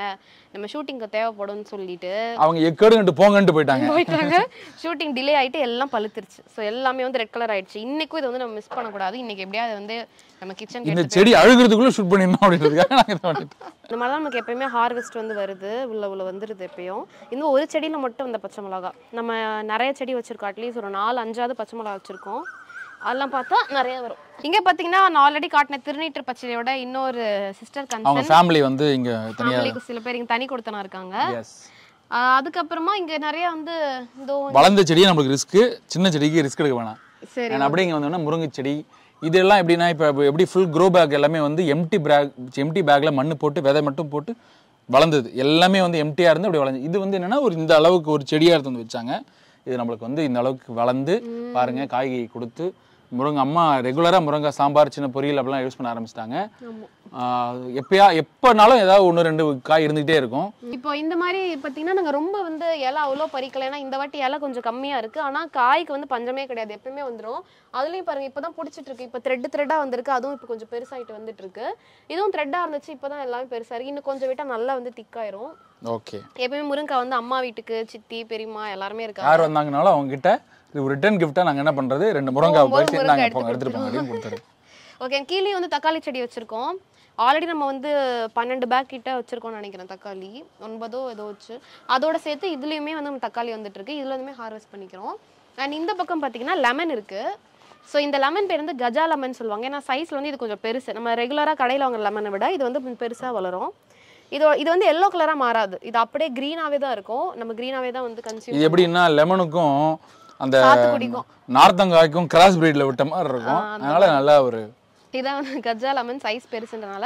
நம்ம ஷூட்டிங்க்கு தேவைப்படும்னு சொல்லிட்டு அவங்க எக்கேடுங்கட்டு போங்கன்ட்டு போயிட்டாங்க. போயிட்டாங்க. ஷூட்டிங் டிலே ஆயிட்டு எல்லாம் பழுத்துருச்சு. ஸோ எல்லாமே வந்து ரெட் கலர் ஆயிடுச்சு. இன்னைக்கும் இதை வந்து நம்ம மிஸ் பண்ணக்கூடாது. இன்னைக்கு எப்படியாவது வந்து நம்ம கிச்சன் இந்த செடி அழுகிறதுக்குள்ள ஷூட் பண்ணிடணும் அப்படின்றதுக்காக இந்த மாதிரி தான் நமக்கு எப்பயுமே ஹார்வெஸ்ட் வந்து வருது. உள்ள உள்ள வந்துருது எப்பயும். இன்னும் ஒரு செடியில மட்டும் இந்த பச்சை மிளகா. நம்ம நிறைய செடி வச்சிருக்கோம். அட்லீஸ்ட் ஒரு நாலு அஞ்சாவது பச்சை மிளகா வச்சிருக்கோம். அதெல்லாம் பார்த்தா நிறைய வரும். இங்க பாத்தீங்கன்னா நான் ஆல்ரெடி காட்டின திருநீற்று பச்சையோட இன்னொரு சிஸ்டர் அவங்க கன்சர்ன் ஃபேமிலி வந்து இங்க தனியா சில பேர் இங்க தனி கொடுத்தனா இருக்காங்க. அதுக்கப்புறமா இங்க நிறைய வந்து இதோ வளர்ந்த செடியே நம்மளுக்கு ரிஸ்க்கு சின்ன செடிக்கு ரிஸ்க் எடுக்க வேணாம். சரி. அப்படியே இங்கே வந்தோம்னா முருங்கை செடி இதெல்லாம் எப்படின்னா இப்போ எப்படி ஃபுல் க்ரோ பேக் எல்லாமே வந்து எம்டி பேக் எம்டி பேக்கில் மண்ணு போட்டு விதை மட்டும் போட்டு வளர்ந்தது. எல்லாமே வந்து எம்டியாக இருந்து அப்படி வளர்ந்து இது வந்து என்னன்னா ஒரு இந்த அளவுக்கு ஒரு செடியாக எடுத்து வந்து வச்சாங்க. இது நம்மளுக்கு வந்து இந்த அளவுக்கு வளர்ந்து பாருங்க காய்கறி கொடுத்து முருங்கை அம்மா ரெகுலராக முருங்கை சாம்பார் சின்ன பொரியல் அப்படிலாம் யூஸ் பண்ண ஆரம்பிச்சிட்டாங்க. எப்பயா எப்போனாலும் ஏதாவது ஒன்று ரெண்டு காய் இருந்துகிட்டே இருக்கும். இப்போ இந்த மாதிரி பார்த்தீங்கன்னா நாங்கள் ரொம்ப வந்து இலை அவ்வளோ பறிக்கல. ஏன்னா இந்த வாட்டி இலை கொஞ்சம் கம்மியாக இருக்குது ஆனால் காய்க்கு வந்து பஞ்சமே கிடையாது. எப்பயுமே வந்துடும் அதுலேயும் பாருங்க இப்போ தான் பிடிச்சிட்டு இருக்கு. இப்போ த்ரெட் த்ரெட்டாக வந்திருக்கு. அதுவும் இப்போ கொஞ்சம் பெருசாகிட்டு வந்துட்டு இருக்கு. இதுவும் த்ரெட்டாக இருந்துச்சு. இப்போ தான் எல்லாமே பெருசாக இருக்கு. இன்னும் கொஞ்சம் விட்டால் நல்லா வந்து திக்காயிரும் ஓகே எப்பயுமே முருங்கை வந்து அம்மா வீட்டுக்கு சித்தி பெரியம்மா எல்லாருமே இருக்காங்க. யார் வந்தாங்கனாலும் அவங்க கிட்ட இது ரிட்டர்ன் கிஃப்ட்டாக நாங்கள் என்ன பண்ணுறது ரெண்டு முருங்கை எடுத்து போங்க எடுத்துட்டு போங்க அப்படின்னு கொடுத்துரு ஓகே கீழே வந்து தக்காளி செடி வச்சிருக்கோம். ஆல்ரெடி நம்ம வந்து பன்னெண்டு பேக் கிட்ட வச்சிருக்கோம்னு நினைக்கிறேன் தக்காளி. ஒன்பதோ ஏதோ வச்சு. அதோட சேர்த்து இதுலயுமே வந்து நம்ம தக்காளி வந்துட்டு இருக்கு. இதுல இருந்துமே ஹார்வெஸ்ட் பண்ணிக்கிறோம். அண்ட் இந்த பக்கம் பார்த்தீங்கன்னா லெமன் இருக்கு. ஸோ இந்த லெமன் பேர் வந்து கஜா லெமன் சொல்லுவாங்க. ஏன்னா சைஸ்ல வந்து இது கொஞ்சம் பெருசு. நம்ம ரெகுலராக கடையில் வாங்குற லெமனை விட இது வந்து கொஞ்சம் பெருசா வளரும். இது இது வந்து எல்லோ கலரா மாறாது. இது அப்படியே க்ரீனாவே தான் இருக்கும். நம்ம க்ரீனாவே தான் வந்து கன்சியூம் இது எப்படின்னா லெமனுக்கும் அந்த நார்த்தங்காய்க்கும் கிராஸ் பிரீட்ல விட்ட மாதிரி இருக்கும். அதனால நல்லா ஒரு இதான் வந்து கஜா லெமன் சைஸ் பெருசுன்றனால.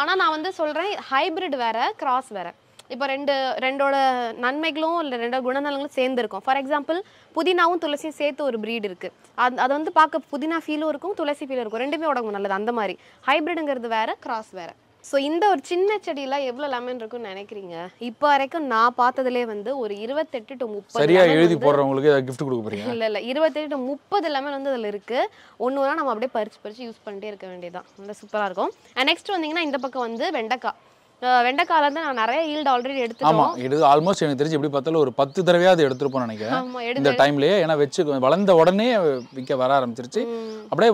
ஆனால் நான் வந்து சொல்கிறேன் ஹைபிரிட் வேற கிராஸ் வேற. இப்போ ரெண்டு ரெண்டோட நன்மைகளும் இல்லை ரெண்டோட குணநலங்களும் சேர்ந்துருக்கும். ஃபார் எக்ஸாம்பிள் புதினாவும் துளசியும் சேர்த்து ஒரு ப்ரீடு இருக்குது அது அது வந்து பார்க்க புதினா ஃபீலும் இருக்கும் துளசி ஃபீலும் இருக்கும். ரெண்டுமே உடம்பு நல்லது அந்த மாதிரி. ஹைபிரிடுங்கிறது வேறு கிராஸ் வேறு. ஸோ இந்த ஒரு சின்ன செடியில எவ்வளோ லெமன் இருக்கும்னு நினைக்கிறீங்க? இப்போ வரைக்கும் நான் பார்த்ததுலே வந்து ஒரு இருபத்தெட்டு டு முப்பது சரியா எழுதி போடுறவங்களுக்கு gift கொடுக்க போறீங்க இல்ல இல்ல. இருபத்தெட்டு to முப்பது லெமன் வந்து அதுல இருக்கு. ஒன்று ஒன்றா நம்ம அப்படியே பறிச்சு பறிச்சு யூஸ் பண்ணிட்டே இருக்க வேண்டியதுதான். ரொம்ப சூப்பரா இருக்கும். நெக்ஸ்ட் வந்தீங்கன்னா இந்த பக்கம் வந்து வெண்டைக்காய். அஹ் வெண்டைக்காயில இருந்து நான் நிறைய ஈல்டு ஆல்ரெடி ஆமா எடுத்துட்டோம் இது ஆல்மோஸ்ட் எனக்கு தெரிஞ்சு எப்படி பார்த்தாலும் ஒரு பத்து தடவையாவது எடுத்திருப்போம்னு நினைக்கிறேன். இந்த டைம்லயே ஏன்னா வச்சு வளர்ந்த உடனே விற்க வர ஆரம்பிச்சிருச்சு. அப்படியே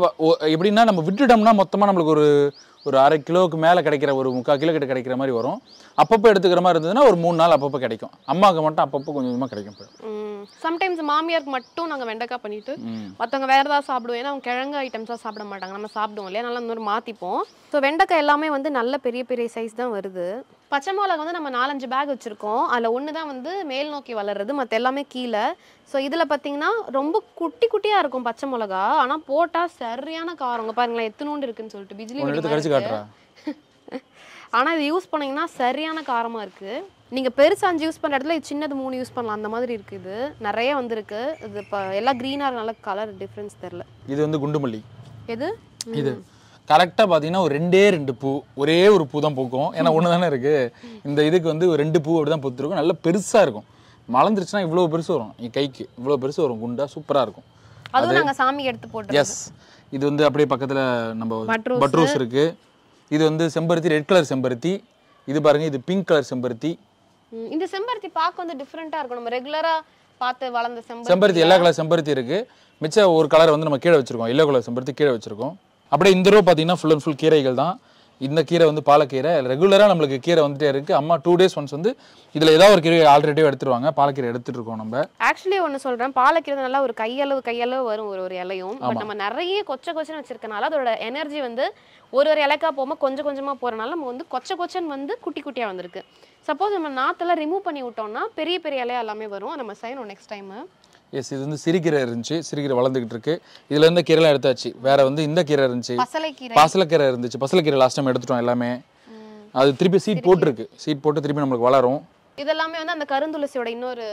எப்படின்னா நம்ம விட்டுட்டோம்னா மொத்தமா நம்மளுக்கு ஒரு ஒரு அரை கிலோவுக்கு மேல கிடைக்கிற ஒரு முக்கால் கிலோ கிட்ட கிடைக்கிற மாதிரி வரும். அப்பப்போ எடுத்துக்கிற மாதிரி இருந்ததுன்னா ஒரு மூணு நாள் அப்பப்போ கிடைக்கும். அம்மாவுக்கு மட்டும் அப்பப்போ கொஞ்சம் கொஞ்சமா கிடைக்கும். சம்டைம்ஸ் மாமியாருக்கு மட்டும் நாங்க வெண்டைக்காய் பண்ணிட்டு மற்றவங்க வேற ஏதாவது சாப்பிடுவோம். ஏன்னா அவங்க கிழங்கு ஐட்டம்ஸாக சாப்பிட மாட்டாங்க. நம்ம சாப்பிடுவோம் இல்லையா? நல்லா மாதிரி மாற்றிப்போம் ஸோ வெண்டைக்காய் எல்லாமே வந்து நல்ல பெரிய பெரிய சைஸ் தான் வருது. பச்சை மிளகா வந்து நம்ம நாலஞ்சு பேக் வச்சுருக்கோம். அதில் ஒன்று தான் வந்து மேல் நோக்கி வளருது. மற்ற எல்லாமே கீழே. ஸோ இதில் பார்த்தீங்கன்னா ரொம்ப குட்டி குட்டியாக இருக்கும் பச்சை மிளகா ஆனால் போட்டால் சரியான காரங்க பாருங்களேன் எத்தனோண்டு இருக்குன்னு சொல்லிட்டு பிஜிலி ஒன்று வெடி எடுத்து மாதிரி கடிச்சு இருக்கு. காட்டுறா ஆனால் இது யூஸ் பண்ணீங்கன்னா சரியான காரமாக இருக்குது நீங்கள் பெருசு அஞ்சு யூஸ் பண்ணுற இடத்துல சின்னது மூணு யூஸ் பண்ணலாம். அந்த மாதிரி இருக்குது இது. நிறைய வந்திருக்கு. இது இப்போ எல்லாம் க்ரீனாக நல்ல கலர் டிஃப்ரென்ஸ் தெரில இது வந்து குண்டுமல்லி. எது? இது கரெக்டாக பார்த்தீங்கன்னா ஒரு ரெண்டே ரெண்டு பூ ஒரே ஒரு பூ தான் பூக்கும். ஏன்னா ஒன்று தானே இருக்கு. இந்த இதுக்கு வந்து ஒரு ரெண்டு பூ அப்படி தான் பூத்துருக்கும். நல்ல பெருசாக இருக்கும். மலர்ந்துருச்சுன்னா இவ்வளோ பெருசு வரும். என் கைக்கு இவ்வளோ பெருசு வரும். குண்டா சூப்பராக இருக்கும். அதுவும் நாங்கள் சாமிக்கு எடுத்து போட்டு எஸ் இது வந்து அப்படியே பக்கத்தில் நம்ம பட்ரூஸ். பட்ரூஸ் இருக்கு. இது வந்து செம்பருத்தி ரெட் கலர் செம்பருத்தி. இது பாருங்க இது பிங்க் கலர் செம்பருத்தி. இந்த செம்பருத்தி பார்க்க வந்து டிஃப்ரெண்ட்டாக இருக்கும். நம்ம ரெகுலராக பார்த்து வளர்ந்த செம்பருத்தி செம்பருத்தி எல்லா கலர் செம்பருத்தி இருக்கு. மிச்சம் ஒரு கலர் வந்து நம்ம கீழே வச்சிருக்கோம். எல்லோ கலர் செம்பருத்தி கீழே வச்சிருக்கோம். அப்படியே இந்த ரோ பார்த்தீங்கன்னா ஃபுல் அண்ட் ஃபுல் கீரைகள் தான். இந்த கீரை வந்து பாலக்கீரை. ரெகுலராக நம்மளுக்கு கீரை வந்துட்டே இருக்கு. அம்மா டூ டேஸ் ஒன்ஸ் வந்து இதில் ஏதாவது ஒரு கீரை ஆல்ரெடியாக எடுத்துருவாங்க. பாலக்கீரை எடுத்துட்டு இருக்கோம் நம்ம. ஆக்சுவலி ஒன்று சொல்கிறேன் பாலக்கீரை நல்லா ஒரு கையளவு கையளவு வரும் ஒரு ஒரு இலையும். பட் நம்ம நிறைய கொச்ச கொச்சன்னு வச்சிருக்கனால அதோட எனர்ஜி வந்து ஒரு ஒரு இலைக்கா போகாமல் கொஞ்சம் கொஞ்சமாக போகிறனால நம்ம வந்து கொச்ச கொச்சன் வந்து குட்டி குட்டியாக வந்திருக்கு. சப்போஸ் நம்ம நாத்தெல்லாம் ரிமூவ் பண்ணி விட்டோம்னா பெரிய பெரிய இலையா எல்லாமே வரும். நம்ம செய்யணும் நெக்ஸ்ட் டைம் எஸ் இது வந்து சிறுகீரை இருந்துச்சு. சிறுகீரை வளர்ந்துகிட்டு இருக்கு. இதுல இருந்த கீரைலாம் எடுத்தாச்சு. வேற வந்து இந்த கீரை இருந்துச்சு. பசலைக்கீரை. இருந்துச்சு. பசலக்கீரை லாஸ்ட் டைம் எடுத்துட்டோம் எல்லாமே. அது திருப்பி சீட் போட்டிருக்கு. சீட் போட்டு திருப்பி நம்மளுக்கு வளரும். இதெல்லாமே வந்து அந்த கருந்துளசியோட இன்னொரு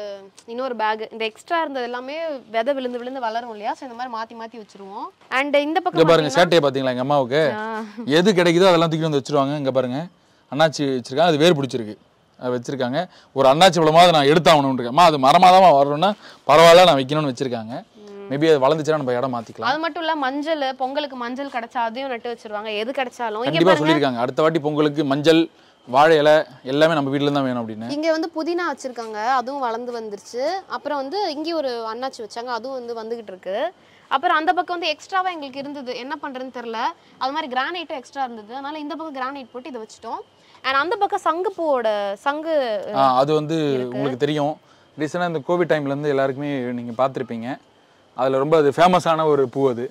இன்னொரு பேக் இந்த எக்ஸ்ட்ரா இருந்தது எல்லாமே விதை விழுந்து விழுந்து வளரும் இல்லையா? ஸோ இந்த மாதிரி மாற்றி மாற்றி வச்சிருவோம். அண்ட் இந்த பக்கம் பாருங்க சேட்டையை பாத்தீங்களா எங்க அம்மாவுக்கு? எது கிடைக்குதோ அதெல்லாம் தூக்கி வந்து வச்சிருவாங்க. இங்க பாருங்க. அண்ணாச்சி வச்சிருக்காங்க. அது வேர் பிடிச்சிருக்கு. வச்சிருக்காங்க. ஒரு அண்ணாச்சி பழமாவது நான் அம்மா அது மரமாதமா வரணும்னா பரவாயில்ல நான் வைக்கணும்னு வச்சிருக்காங்க. மேபி அது வளர்ந்துச்சுன்னா நம்ம இடம் மாத்திக்கலாம். அது மட்டும் இல்ல மஞ்சள் பொங்கலுக்கு மஞ்சள் கிடைச்சா அதையும் நட்டு வச்சிருவாங்க. எது கிடைச்சாலும். கண்டிப்பா சொல்லியிருக்காங்க. அடுத்த வாட்டி பொங்கலுக்கு மஞ்சள் வாழை இலை எல்லாமே நம்ம வீட்டுல தான் வேணும் அப்படின்னு. இங்க வந்து புதினா வச்சிருக்காங்க. அதுவும் வளர்ந்து வந்துருச்சு. அப்புறம் வந்து இங்கே ஒரு அண்ணாச்சி வச்சாங்க. அதுவும் வந்து வந்துகிட்டு இருக்கு. அப்புறம் அந்த பக்கம் வந்து எக்ஸ்ட்ராவா எங்களுக்கு இருந்தது. என்ன பண்றதுன்னு தெரியல. அது மாதிரி கிரானைட்டும் எக்ஸ்ட்ரா இருந்தது. அதனால இந்த பக்கம் கிரானைட் போட்டு இதை வச்சுட்டோம். அண்ட் அந்த பக்கம் சங்கு பூவோட சங்கு அது வந்து உங்களுக்கு தெரியும். ரீசெண்டாக இந்த கோவிட் டைம்ல இருந்து எல்லாருக்குமே நீங்க பார்த்துருப்பீங்க. அதுல ரொம்ப அது ஃபேமஸான ஒரு பூ அது.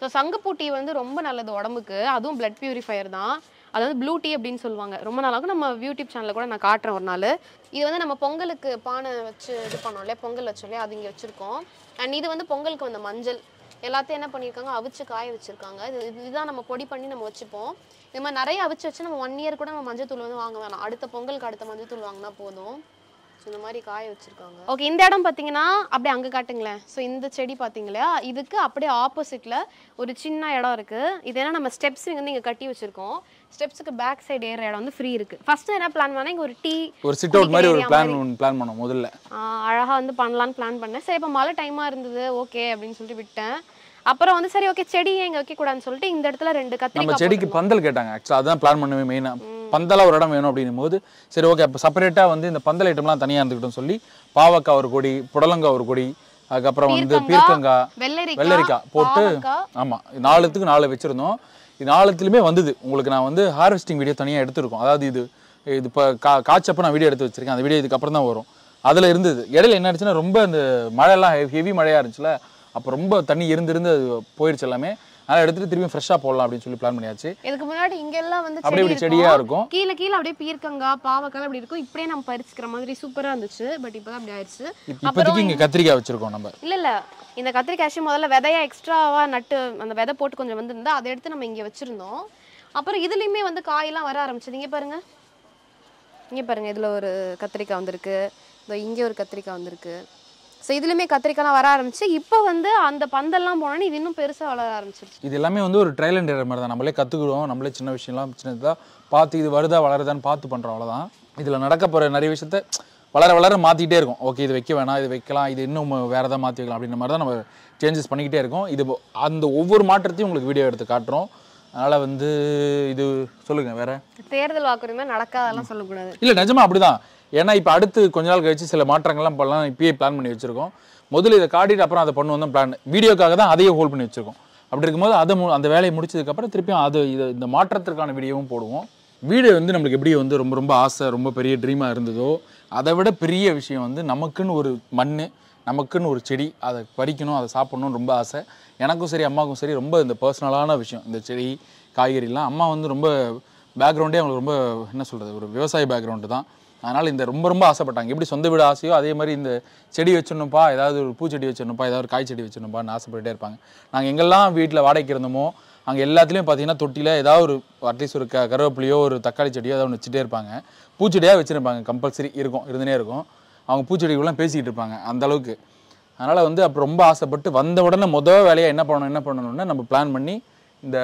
ஸோ சங்குப்பூ டீ வந்து ரொம்ப நல்லது உடம்புக்கு. அதுவும் பிளட் பியூரிஃபையர் தான். அது வந்து ப்ளூ டீ அப்படின்னு சொல்லுவாங்க. ரொம்ப நாளாகும் நம்ம யூடியூப் சேனலில் கூட நான் காட்டுறேன் ஒரு நாள். இது வந்து நம்ம பொங்கலுக்கு பானை வச்சு இது பண்ணோம் இல்லையா? பொங்கல் வச்சோம் இல்லையா? அது இங்கே வச்சுருக்கோம். அண்ட் இது வந்து பொங்கலுக்கு வந்த மஞ்சள். எல்லாத்தையும் என்ன பண்ணியிருக்காங்க? அவிச்சு காய வச்சுருக்காங்க. இது இது- இதுதான் நம்ம பொடி பண்ணி நம்ம வச்சுப்போம். இது மாதிரி நிறைய அவிச்சு வச்சு நம்ம ஒன் இயர் கூட நம்ம மஞ்சள் தூள் வந்து வாங்க வேணாம். அடுத்த பொங்கலுக்கு அடுத்த மஞ்சள் தூள் வாங்கினா போதும். ஸோ இந்த மாதிரி காய வச்சிருக்காங்க. ஓகே இந்த இடம் பார்த்தீங்கன்னா அப்படியே அங்கே காட்டுங்களேன். ஸோ இந்த செடி பார்த்தீங்களா இதுக்கு அப்படியே ஆப்போசிட்டில் ஒரு சின்ன இடம் இருக்கு. இது என்ன நம்ம ஸ்டெப்ஸ் வந்து இங்கே கட்டி வச்சிருக்கோம். ஸ்டெப்ஸுக்கு பேக் சைடு ஏற இடம் வந்து ஃப்ரீ இருக்கு. ஃபர்ஸ்ட் என்ன பிளான் பண்ணேன் இங்கே ஒரு டீ ஒரு சிட் அவுட் மாதிரி ஒரு பிளான் பிளான் பண்ணோம் முதல்ல. அழகாக வந்து பண்ணலான்னு பிளான் பண்ணேன். சரி இப்போ மழை டைமாக இருந்தது. ஓகே அப்படின்னு சொல்லிட்டு விட்டேன். அப்புறம் வந்து சரி ஓகே செடி ஏன் இங்கே வைக்கக்கூடாதுன்னு சொல்லிட்டு இந்த இடத்துல ரெண்டு நம்ம கத்திரிக்காய் செடிக்கு பந்தல் கேட்டாங்க. ஆக்சுவலாக அதான் பிளான் பண்ணவே மெயினாக பந்தலா ஒரு இடம் வேணும் அப்படின்னும் போது சரி ஓகே அப்போ செப்பரேட்டாக வந்து இந்த பந்தல் ஐட்டம்லாம் தனியாக இருந்துக்கிட்டோம் சொல்லி பாவக்காய் ஒரு கொடி புடலங்காய் ஒரு கொடி அதுக்கப்புறம் வந்து பீர்க்கங்காய் வெள்ளரிக்காய் போட்டு. ஆமாம் நாலுத்துக்கு நாலு வச்சுருந்தோம். இது நாலுத்துலையுமே வந்தது. உங்களுக்கு நான் வந்து ஹார்வெஸ்டிங் வீடியோ தனியாக எடுத்திருக்கோம். அதாவது இது இது இப்போ கா காய்ச்சப்ப நான் வீடியோ எடுத்து வச்சிருக்கேன். அந்த வீடியோ இதுக்கு அப்புறம் தான் வரும். அதில் இருந்தது. இடையில என்ன ஆச்சுன்னா ரொம்ப அந்த மழைலாம் ஹெவி மழையாக இருந்துச்சுல அப்போ ரொம்ப தண்ணி இருந்து இருந்து அது போயிடுச்சு எல்லாமே. அதனால் எடுத்துட்டு திரும்பி ஃப்ரெஷ்ஷாக போடலாம் அப்படின்னு சொல்லி பிளான் பண்ணியாச்சு. இதுக்கு முன்னாடி இங்க எல்லாம் வந்து அப்படியே இப்படி செடி செடியா இருக்கும். கீழே கீழே அப்படியே பீர்க்கங்காய் பாவக்காய் அப்படி இருக்கும். இப்படியே நம்ம பறிச்சுக்கிற மாதிரி சூப்பரா இருந்துச்சு. பட் இப்பதான் அப்படி ஆயிடுச்சு இப்ப- இப்போதைக்கு இங்கே கத்திரிக்காய் வச்சிருக்கோம் நம்ம. இல்ல இல்ல. இந்த கத்திரிக்காய் முதல்ல விதையா எக்ஸ்ட்ராவா நட்டு அந்த விதை போட்டு கொஞ்சம் வந்திருந்தா அதை எடுத்து நம்ம இங்க வச்சிருந்தோம். அப்புறம் இதுலயுமே வந்து காயெல்லாம் வர ஆரம்பிச்சது. இங்க பாருங்க. இங்க பாருங்க. இதுல ஒரு கத்திரிக்காய் வந்திருக்கு. இங்க ஒரு கத்திரிக்காய் வந்திருக்கு. ஸோ இதுலயுமே கத்திரிக்காய்லாம் வர ஆரம்பிச்சு இப்போ வந்து அந்த பந்தல்லாம் போனோன்னே இது இன்னும் பெருசா வளர ஆரம்பிச்சிருச்சு. இது எல்லாமே வந்து ஒரு ட்ரையல் அண்ட் மாதிரி தான். நம்மளே கற்றுக்குறோம் நம்மளே சின்ன விஷயம்லாம் சின்னதாக பார்த்து இது வருதா வளருதான்னு பார்த்து பண்ணுறோம் அவ்வளோதான் இதில் நடக்க போகிற நிறைய விஷயத்த வளர வளர மாற்றிக்கிட்டே இருக்கும். ஓகே இது வைக்க வேணாம் இது வைக்கலாம் இது இன்னும் வேறு எதாவது மாற்றி வைக்கலாம் அப்படின்ற மாதிரி தான் நம்ம சேஞ்சஸ் பண்ணிக்கிட்டே இருக்கோம். இது அந்த ஒவ்வொரு மாற்றத்தையும் உங்களுக்கு வீடியோ எடுத்து காட்டுறோம். அதனால் வந்து இது சொல்லுங்கள் வேறு? தேர்தல் வாக்குரிமை நடக்காதெல்லாம் சொல்லக்கூடாது. இல்லை நிஜமா அப்படிதான். ஏன்னா இப்போ அடுத்து கொஞ்ச நாள் கழிச்சு சில மாற்றங்கள்லாம் பண்ணலாம் இப்பயே பிளான் பண்ணி வச்சுருக்கோம். முதல்ல இதை காட்டிட்டு அப்புறம் அதை பண்ணுவோம் தான் பிளான் வீடியோக்காக தான் அதையே ஹோல்ட் பண்ணி வச்சுருக்கோம். அப்படி இருக்கும்போது அதை மு- அந்த வேலையை முடிச்சதுக்கப்புறம் திருப்பியும் அது இது இந்த மாற்றத்திற்கான வீடியோவும் போடுவோம். வீடு வந்து நம்மளுக்கு எப்படி வந்து ரொம்ப ரொம்ப ஆசை ரொம்ப பெரிய ட்ரீமாக இருந்ததோ அதை விட பெரிய விஷயம் வந்து நமக்குன்னு ஒரு மண் நமக்குன்னு ஒரு செடி அதை பறிக்கணும் அதை சாப்பிட்ணும்னு ரொம்ப ஆசை. எனக்கும் சரி அம்மாவுக்கும் சரி ரொம்ப இந்த பர்சனலான விஷயம். இந்த செடி காய்கறிலாம் அம்மா வந்து ரொம்ப பேக்ரவுண்டே அவங்களுக்கு ரொம்ப என்ன சொல்கிறது ஒரு விவசாய பேக்ரவுண்டு தான். அதனால் இந்த ரொம்ப ரொம்ப ஆசைப்பட்டாங்க. எப்படி சொந்த வீடு ஆசையோ அதே மாதிரி இந்த செடி வச்சிடணும்ப்பா ஏதாவது ஒரு பூச்செடி வச்சிடணும்ப்பா ஏதாவது ஒரு காய் செடி வச்சிடணும்ப்பான்னு ஆசைப்பட்டுட்டே இருப்பாங்க. நாங்கள் எங்கெல்லாம் வீட்டில் வாடகைக்கு இருந்தோமோ அங்கே எல்லாத்துலேயும் பார்த்தீங்கன்னா தொட்டியில் ஏதாவது ஒரு அட்லீஸ்ட் ஒரு க கருவேப்பிலையோ ஒரு தக்காளி செடியோ ஏதாவது ஒன்று வச்சுட்டே இருப்பாங்க. பூச்செடியாக வச்சுருப்பாங்க. கம்பல்சரி இருக்கும் இருந்துனே இருக்கும். அவங்க பூச்செடிகள்லாம் பேசிக்கிட்டு இருப்பாங்க அந்த அளவுக்கு. அதனால் வந்து அப்போ ரொம்ப ஆசைப்பட்டு வந்த உடனே மொதல் வேலையாக என்ன பண்ணணும் என்ன பண்ணணும்னு நம்ம பிளான் பண்ணி இந்த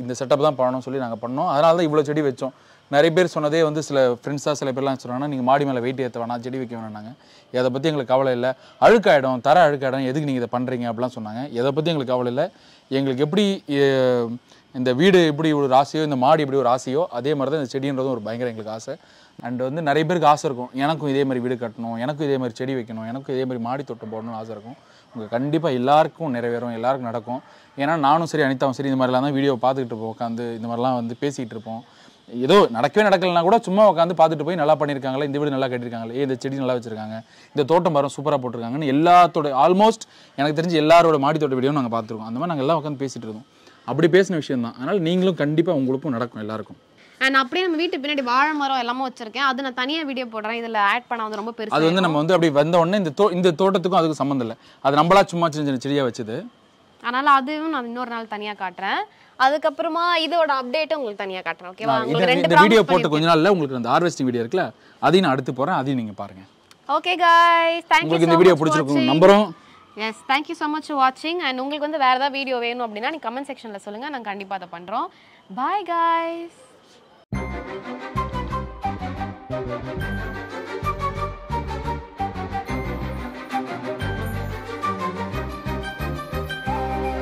இந்த செட்டப் தான் பண்ணணும்னு சொல்லி நாங்கள் பண்ணோம். அதனால தான் இவ்வளோ செடி வச்சோம். நிறைய பேர் சொன்னதே வந்து சில ஃப்ரெண்ட்ஸாக சில பேர்லாம் சொன்னாங்கன்னா நீங்கள் மாடி மேலே வெயிட் ஏற்ற வேணாம் செடி வைக்க வேணாங்க இதை பற்றி எங்களுக்கு கவலை இல்லை. அழுக்காயிடும் தர அழுக்காயிடும். எதுக்கு நீங்கள் இதை பண்ணுறீங்க அப்படிலாம் சொன்னாங்க. இதை பற்றி எங்களுக்கு கவலை இல்லை. எங்களுக்கு எப்படி இந்த வீடு எப்படி ஒரு ராசியோ இந்த மாடி எப்படி ஒரு ஆசையோ அதே மாதிரி தான் இந்த செடின்றதும் ஒரு பயங்கர எங்களுக்கு ஆசை. அண்ட் வந்து நிறைய பேருக்கு ஆசை இருக்கும். எனக்கும் இதே மாதிரி வீடு கட்டணும். எனக்கும் இதே மாதிரி செடி வைக்கணும். எனக்கும் இதே மாதிரி மாடி தோட்டம் போடணும்னு ஆசை இருக்கும். உங்கள் கண்டிப்பாக எல்லாருக்கும் நிறைவேறும். எல்லாருக்கும் நடக்கும். ஏன்னா நானும் சரி அனிதாவும் சரி இந்த மாதிரிலாம் தான் வீடியோ பார்த்துக்கிட்டு இருப்போம். உட்காந்து இந்த மாதிரிலாம் வந்து பேசிகிட்டு இருப்போம். ஏதோ நடக்கவே நடக்கலைன்னா கூட சும்மா உட்காந்து பார்த்துட்டு போய் நல்லா பண்ணியிருக்காங்களே இந்த வீடு நல்லா கட்டியிருக்காங்களே இந்த செடி நல்லா வச்சிருக்காங்க இந்த தோட்டம் மரம் சூப்பராக போட்டிருக்காங்கன்னு எல்லாத்தோட ஆல்மோஸ்ட் எனக்கு தெரிஞ்சு எல்லாரோட மாடி தோட்ட வீடியோ நாங்கள் பார்த்துருக்கோம். அந்த மாதிரி நாங்கள் எல்லாம் உட்காந்து பேசிட்டு இருந்தோம். அப்படி பேசின விஷயம் தான் அதனால் நீங்களும் கண்டிப்பாக உங்களுக்கும் நடக்கும் எல்லாருக்கும். அண்ட் அப்படியே நம்ம வீட்டு பின்னாடி வாழை மரம் எல்லாமே வச்சிருக்கேன். அது நான் தனியா வீடியோ போடுறேன். இதுல ஆட் பண்ண வந்து ரொம்ப அது பெருசு வந்து நம்ம வந்து அப்படி வந்த உடனே இந்த தோ இந்த தோட்டத்துக்கும் அதுக்கும் சம்மந்தம் இல்லை. அது நம்மளா சும்மா சின்ன சின்ன செடியாக வச்சது. அதனால அதுவும் நான் இன்னொரு நாள் தனியா காட்டுறேன். அதுக்கப்புறமா இதோட அப்டேட்டும் உங்களுக்கு தனியா காட்டுறேன் ஓகேவா உங்களுக்கு ரெண்டு வீடியோ போட்டு கொஞ்ச நாள்ல உங்களுக்கு அந்த ஹார்வெஸ்டிங் வீடியோ இருக்குல்ல அதையும் நான் அடுத்து போறேன் அதையும் நீங்க பாருங்க. ஓகே காய் थैंक यू உங்களுக்கு இந்த வீடியோ பிடிச்சிருக்கும் நம்பறோம். Yes thank you so much வாட்சிங் அண்ட் உங்களுக்கு வந்து வேறு ஏதாவது வீடியோ வேணும் அப்படின்னா நீ கமெண்ட் செக்ஷனில் சொல்லுங்கள் நாங்கள் கண்டிப்பாக அதை பண்ணுறோம் பாய் காய்ஸ்